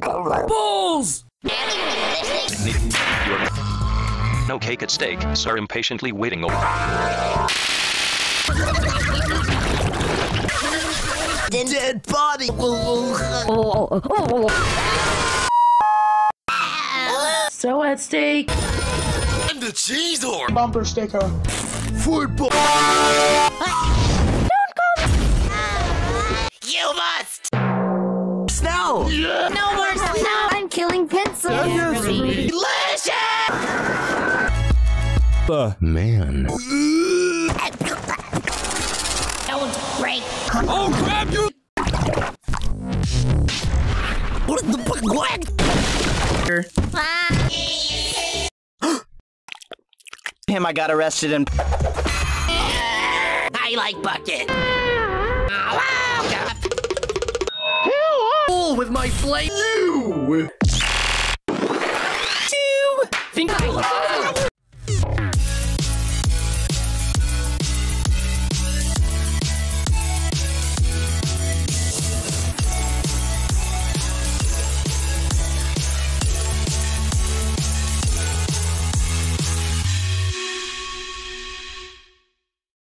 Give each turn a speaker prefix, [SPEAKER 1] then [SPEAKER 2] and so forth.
[SPEAKER 1] Balls! No cake at stake, sir impatiently waiting
[SPEAKER 2] Dead body!
[SPEAKER 3] so at stake!
[SPEAKER 2] And the cheese or
[SPEAKER 4] bumper sticker!
[SPEAKER 2] Football!
[SPEAKER 5] Ah! Killing pencils.
[SPEAKER 2] Delicious.
[SPEAKER 6] The man.
[SPEAKER 5] Don't break.
[SPEAKER 2] Oh crap! You. What the fuck? What?
[SPEAKER 7] Him, I got arrested and
[SPEAKER 2] I like bucket. Oh, with my flame. You.
[SPEAKER 3] Vem cá!